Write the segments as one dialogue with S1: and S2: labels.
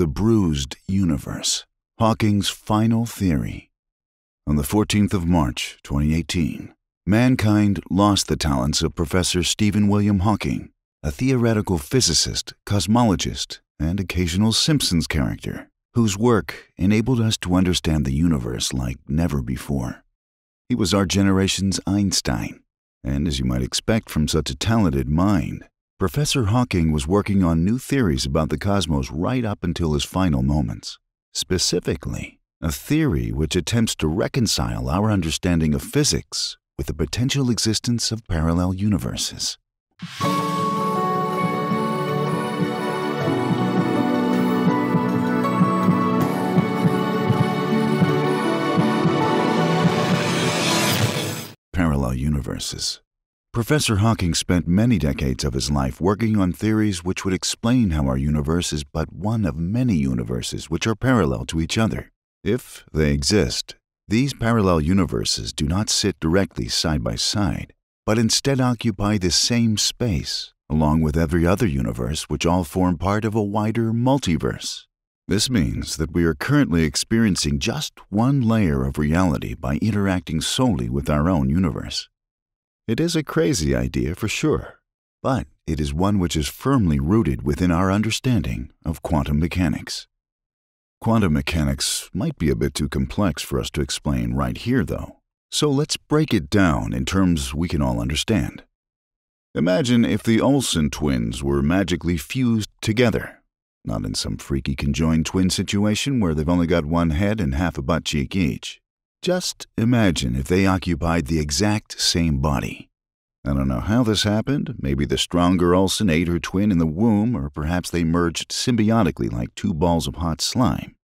S1: The Bruised Universe Hawking's Final Theory. On the 14th of March, 2018, mankind lost the talents of Professor Stephen William Hawking, a theoretical physicist, cosmologist, and occasional Simpsons character, whose work enabled us to understand the universe like never before. He was our generation's Einstein, and as you might expect from such a talented mind, Professor Hawking was working on new theories about the cosmos right up until his final moments. Specifically, a theory which attempts to reconcile our understanding of physics with the potential existence of parallel universes. Parallel universes. Professor Hawking spent many decades of his life working on theories which would explain how our universe is but one of many universes which are parallel to each other. If they exist, these parallel universes do not sit directly side by side, but instead occupy the same space, along with every other universe which all form part of a wider multiverse. This means that we are currently experiencing just one layer of reality by interacting solely with our own universe. It is a crazy idea for sure, but it is one which is firmly rooted within our understanding of quantum mechanics. Quantum mechanics might be a bit too complex for us to explain right here, though, so let's break it down in terms we can all understand. Imagine if the Olsen twins were magically fused together, not in some freaky conjoined twin situation where they've only got one head and half a butt cheek each. Just imagine if they occupied the exact same body. I don't know how this happened. Maybe the stronger Olsen ate her twin in the womb, or perhaps they merged symbiotically like two balls of hot slime.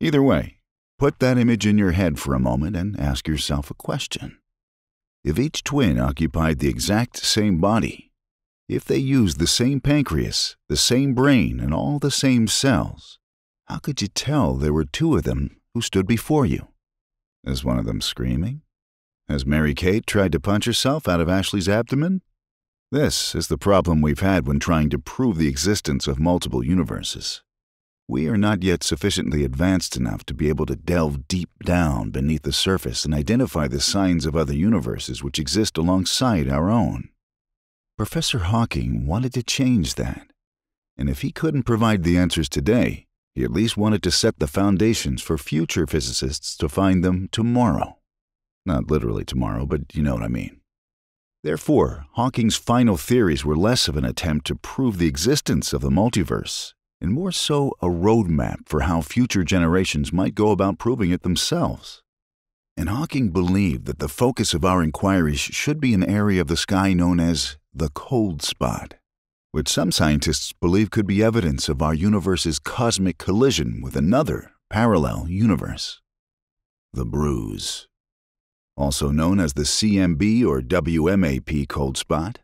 S1: Either way, put that image in your head for a moment and ask yourself a question. If each twin occupied the exact same body, if they used the same pancreas, the same brain, and all the same cells, how could you tell there were two of them who stood before you? Is one of them screaming? Has Mary Kate tried to punch herself out of Ashley's abdomen? This is the problem we've had when trying to prove the existence of multiple universes. We are not yet sufficiently advanced enough to be able to delve deep down beneath the surface and identify the signs of other universes which exist alongside our own. Professor Hawking wanted to change that, and if he couldn't provide the answers today, he at least wanted to set the foundations for future physicists to find them tomorrow. Not literally tomorrow, but you know what I mean. Therefore, Hawking's final theories were less of an attempt to prove the existence of the multiverse, and more so a roadmap for how future generations might go about proving it themselves. And Hawking believed that the focus of our inquiries should be an area of the sky known as the cold spot which some scientists believe could be evidence of our universe's cosmic collision with another parallel universe. The Bruise. Also known as the CMB or WMAP cold spot,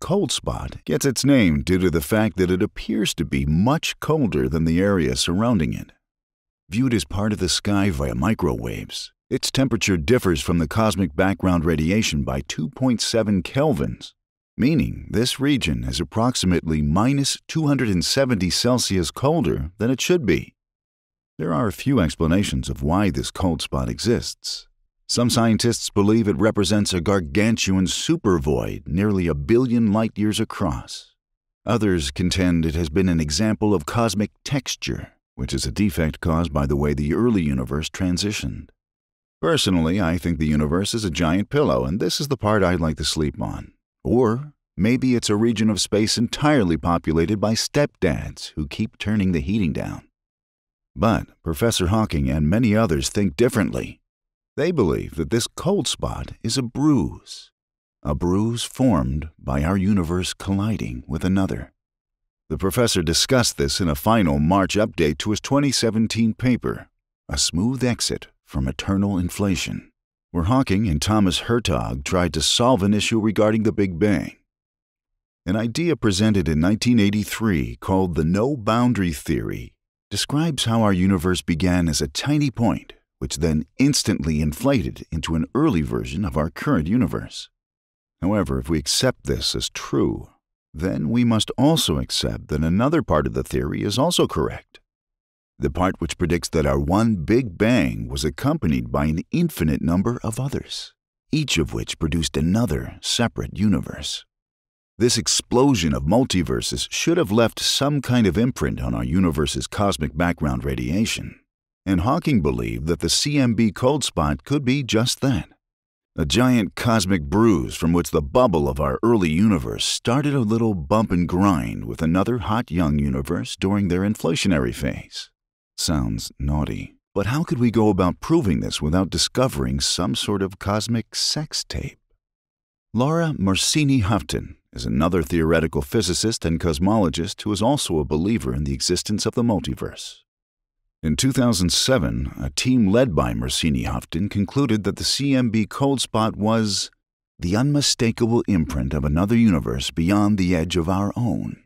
S1: cold spot gets its name due to the fact that it appears to be much colder than the area surrounding it. Viewed as part of the sky via microwaves, its temperature differs from the cosmic background radiation by 2.7 kelvins, meaning this region is approximately minus 270 Celsius colder than it should be. There are a few explanations of why this cold spot exists. Some scientists believe it represents a gargantuan supervoid nearly a billion light years across. Others contend it has been an example of cosmic texture, which is a defect caused by the way the early universe transitioned. Personally, I think the universe is a giant pillow, and this is the part I'd like to sleep on. Or maybe it's a region of space entirely populated by stepdads who keep turning the heating down. But Professor Hawking and many others think differently. They believe that this cold spot is a bruise, a bruise formed by our universe colliding with another. The professor discussed this in a final March update to his 2017 paper, A Smooth Exit from Eternal Inflation where Hawking and Thomas Hertog tried to solve an issue regarding the Big Bang. An idea presented in 1983 called the no boundary theory describes how our universe began as a tiny point, which then instantly inflated into an early version of our current universe. However, if we accept this as true, then we must also accept that another part of the theory is also correct. The part which predicts that our one Big Bang was accompanied by an infinite number of others, each of which produced another separate universe. This explosion of multiverses should have left some kind of imprint on our universe's cosmic background radiation, and Hawking believed that the CMB cold spot could be just that a giant cosmic bruise from which the bubble of our early universe started a little bump and grind with another hot young universe during their inflationary phase. Sounds naughty, but how could we go about proving this without discovering some sort of cosmic sex tape? Laura Mersini Houghton is another theoretical physicist and cosmologist who is also a believer in the existence of the multiverse. In 2007, a team led by Mersini Houghton concluded that the CMB cold spot was the unmistakable imprint of another universe beyond the edge of our own.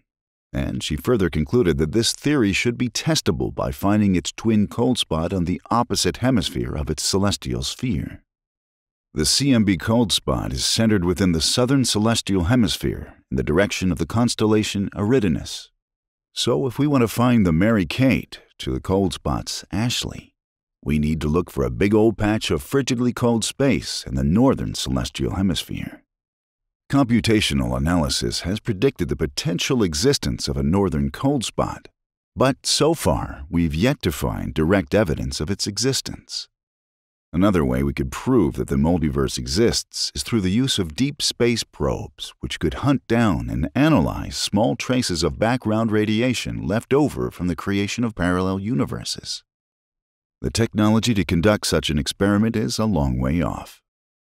S1: And she further concluded that this theory should be testable by finding its twin cold spot on the opposite hemisphere of its celestial sphere. The CMB cold spot is centered within the southern celestial hemisphere in the direction of the constellation Eridanus. So if we want to find the Mary Kate, to the cold spots, Ashley, we need to look for a big old patch of frigidly cold space in the northern celestial hemisphere. Computational analysis has predicted the potential existence of a northern cold spot, but so far we've yet to find direct evidence of its existence. Another way we could prove that the multiverse exists is through the use of deep space probes, which could hunt down and analyze small traces of background radiation left over from the creation of parallel universes. The technology to conduct such an experiment is a long way off.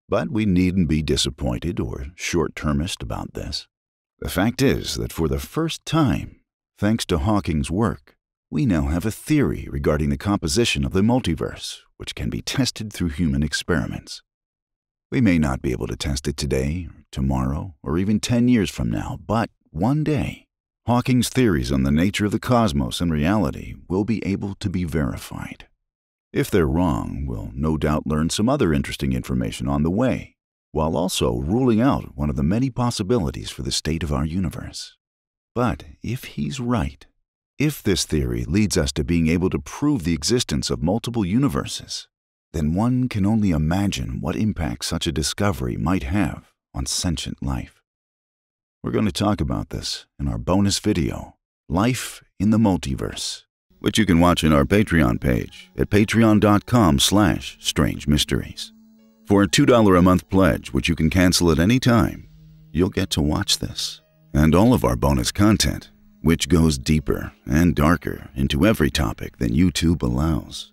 S1: But we needn't be disappointed or short termist about this. The fact is that for the first time, thanks to Hawking's work, we now have a theory regarding the composition of the multiverse, which can be tested through human experiments. We may not be able to test it today, or tomorrow, or even 10 years from now, but one day, Hawking's theories on the nature of the cosmos and reality will be able to be verified. If they're wrong, we'll no doubt learn some other interesting information on the way, while also ruling out one of the many possibilities for the state of our universe. But if he's right, if this theory leads us to being able to prove the existence of multiple universes, then one can only imagine what impact such a discovery might have on sentient life. We're going to talk about this in our bonus video, Life in the Multiverse, which you can watch in our Patreon page at patreon.com slash strange mysteries. For a $2 a month pledge, which you can cancel at any time, you'll get to watch this and all of our bonus content which goes deeper and darker into every topic than YouTube allows.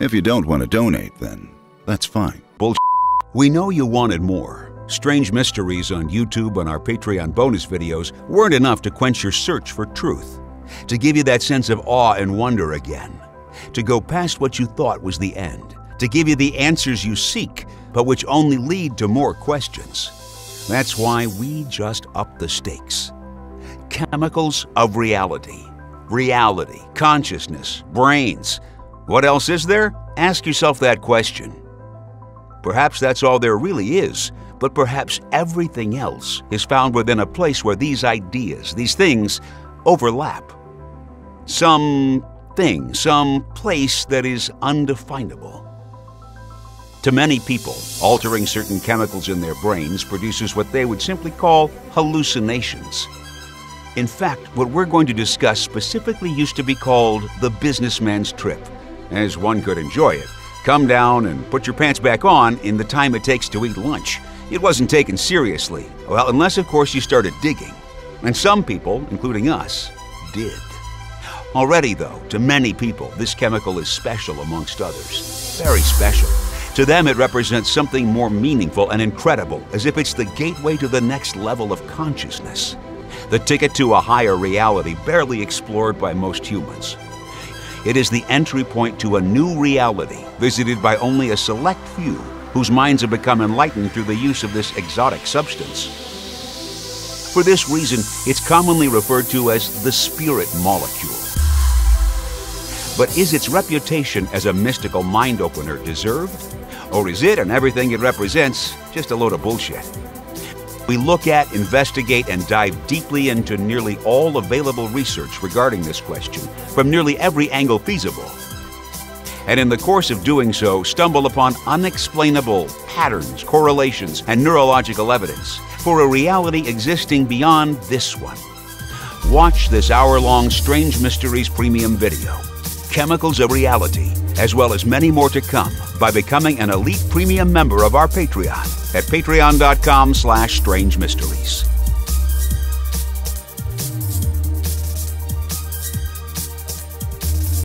S1: If you don't want to donate, then that's fine.
S2: Bullshit. We know you wanted more. Strange Mysteries on YouTube and our Patreon bonus videos weren't enough to quench your search for truth, to give you that sense of awe and wonder again, to go past what you thought was the end, to give you the answers you seek, but which only lead to more questions. That's why we just upped the stakes chemicals of reality. Reality, consciousness, brains. What else is there? Ask yourself that question. Perhaps that's all there really is, but perhaps everything else is found within a place where these ideas, these things, overlap. Some thing, some place that is undefinable. To many people, altering certain chemicals in their brains produces what they would simply call hallucinations. In fact, what we're going to discuss specifically used to be called the businessman's trip, as one could enjoy it. Come down and put your pants back on in the time it takes to eat lunch. It wasn't taken seriously, well, unless, of course, you started digging. And some people, including us, did. Already, though, to many people, this chemical is special amongst others. Very special. To them, it represents something more meaningful and incredible, as if it's the gateway to the next level of consciousness the ticket to a higher reality barely explored by most humans. It is the entry point to a new reality visited by only a select few whose minds have become enlightened through the use of this exotic substance. For this reason, it's commonly referred to as the spirit molecule. But is its reputation as a mystical mind opener deserved? Or is it and everything it represents just a load of bullshit? We look at, investigate, and dive deeply into nearly all available research regarding this question from nearly every angle feasible. And in the course of doing so, stumble upon unexplainable patterns, correlations, and neurological evidence for a reality existing beyond this one. Watch this hour long Strange Mysteries premium video, Chemicals of Reality, as well as many more to come by becoming an elite premium member of our Patreon at patreon.com slash strange mysteries.